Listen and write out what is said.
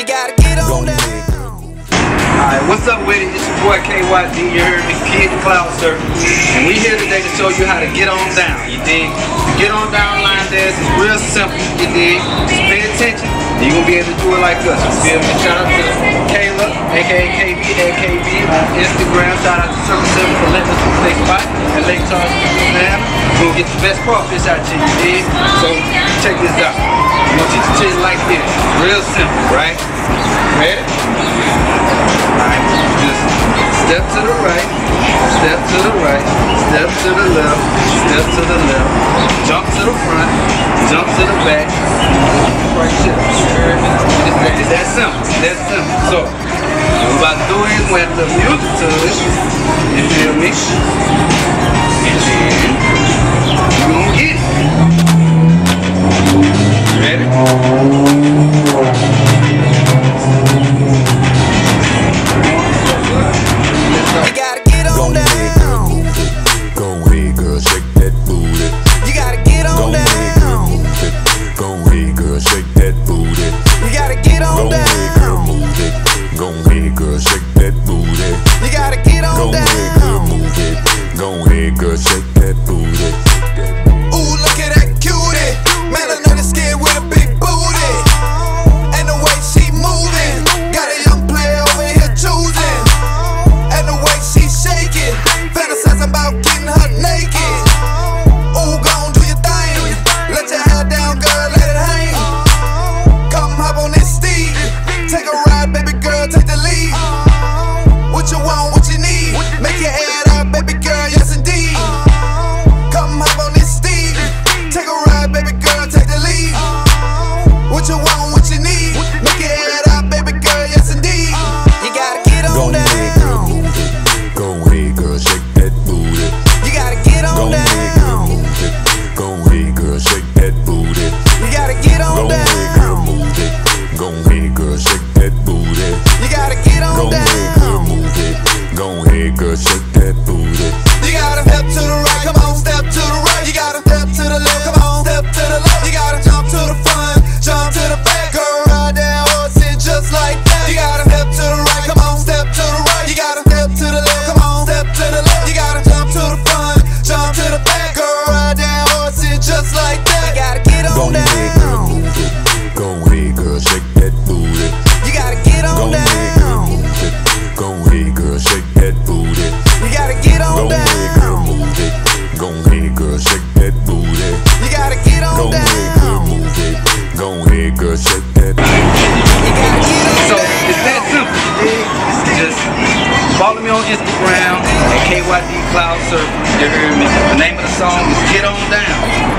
You gotta get on down. Alright, what's up with it? It's your boy KYD, you heard me, KYD Cloud Surf, And we here today to show you how to get on down, you dig? Get on down line dance It's real simple, you dig? Just pay attention, and you're gonna be able to do it like us, you feel me? Shout out to Kayla, aka KB, AKB on Instagram. Shout out to Surfer 7 for letting us play spot and Lake Charles, man. We'll gonna get the best crawfish out you, you dig? So, check this out. I'm gonna teach you like this. Real simple, right? Ready? Alright, just step to the right, step to the right, step to the left, step to the left, jump to the front, jump to the back, right shift. It's that simple, it's that simple. So, what I do is the music to it, you feel me? just follow me on Instagram at KYD Cloud Surfer. You hear me? The name of the song is Get On Down.